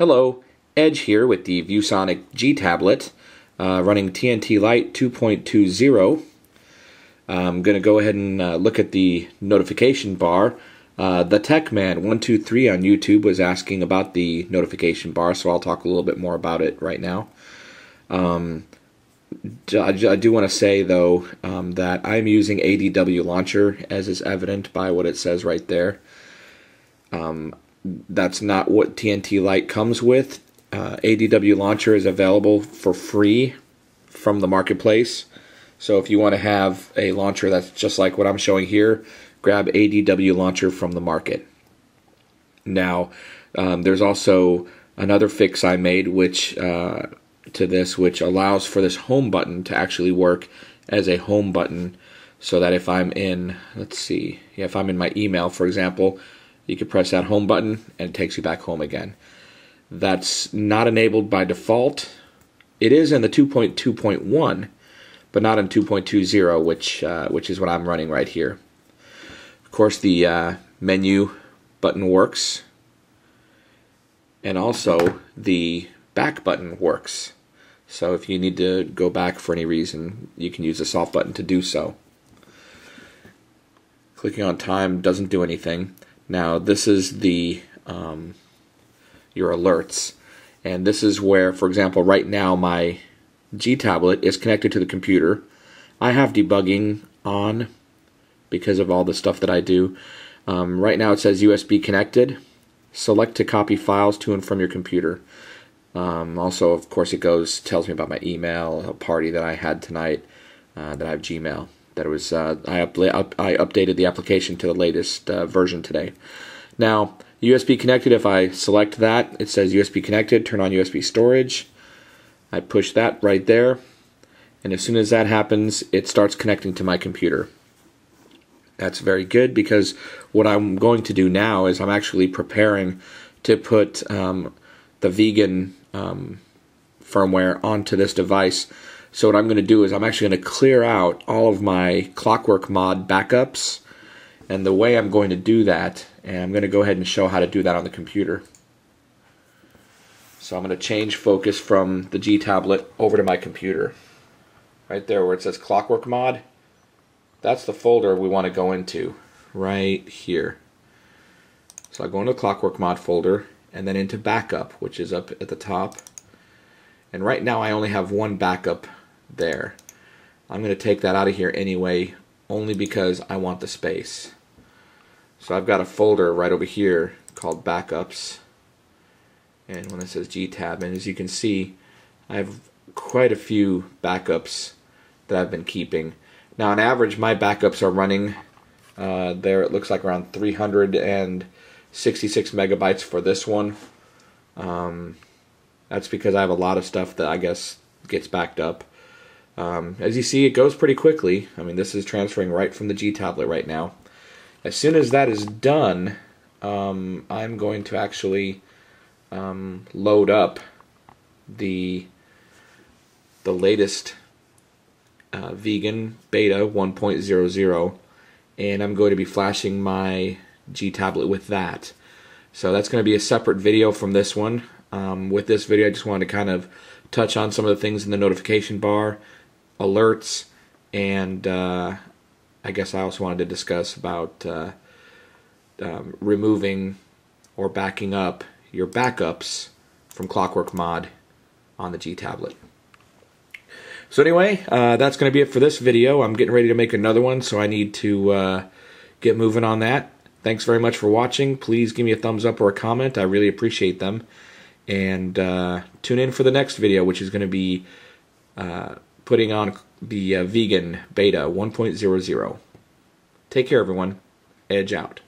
Hello, EJ here with the ViewSonic G tablet uh, running TNT Lite 2.20. I'm going to go ahead and uh, look at the notification bar. Uh, the TechMan123 on YouTube was asking about the notification bar, so I'll talk a little bit more about it right now. Um, I, do want to say, though, um, that I'm using ADW Launcher, as is evident by what it says right there. Um, that's not what TNT Lite comes with. Uh, ADW Launcher is available for free from the marketplace. So if you want to have a launcher that's just like what I'm showing here, grab ADW Launcher from the market. Now, um, there's also another fix I made, which uh, to this, which allows for this home button to actually work as a home button, so that if I'm in, let's see, yeah, if I'm in my email, for example, you can press that home button and it takes you back home again. That's not enabled by default. It is in the 2.2.1, but not in 2.20, which uh, which is what I'm running right here. Of course, the uh, menu button works, and also the back button works. So if you need to go back for any reason, you can use the soft button to do so. Clicking on time doesn't do anything. Now this is the um, your alerts, and this is where, for example, right now my G tablet is connected to the computer. I have debugging on because of all the stuff that I do. Um, right now it says USB connected. Select to copy files to and from your computer. Um, also, of course, it goes tells me about my email, a party that I had tonight, uh, that I have Gmail that it was uh, I, up, I updated the application to the latest uh, version today. Now, USB connected, if I select that, it says USB connected, turn on USB storage. I push that right there, and as soon as that happens, it starts connecting to my computer. That's very good because what I'm going to do now is I'm actually preparing to put um, the vegan um, firmware onto this device so what I'm going to do is I'm actually going to clear out all of my Clockwork Mod backups. And the way I'm going to do that, and I'm going to go ahead and show how to do that on the computer. So I'm going to change focus from the G tablet over to my computer. Right there where it says Clockwork Mod, that's the folder we want to go into right here. So I go into the Clockwork Mod folder and then into Backup, which is up at the top. And right now I only have one backup there. I'm going to take that out of here anyway, only because I want the space. So I've got a folder right over here called Backups. And when it says GTab, and as you can see, I have quite a few backups that I've been keeping. Now, on average, my backups are running uh, there. It looks like around 366 megabytes for this one. Um, that's because I have a lot of stuff that I guess gets backed up. Um, as you see, it goes pretty quickly. I mean, this is transferring right from the G tablet right now. As soon as that is done, um, I'm going to actually um, load up the the latest uh, vegan beta 1.00 and I'm going to be flashing my G tablet with that. So that's going to be a separate video from this one. Um, with this video, I just wanted to kind of touch on some of the things in the notification bar, alerts, and uh, I guess I also wanted to discuss about uh, um, removing or backing up your backups from Clockwork Mod on the G tablet. So anyway, uh, that's going to be it for this video. I'm getting ready to make another one, so I need to uh, get moving on that. Thanks very much for watching. Please give me a thumbs up or a comment. I really appreciate them. And uh, tune in for the next video, which is going to be uh, putting on the uh, vegan beta 1.00. Take care, everyone. EJ out.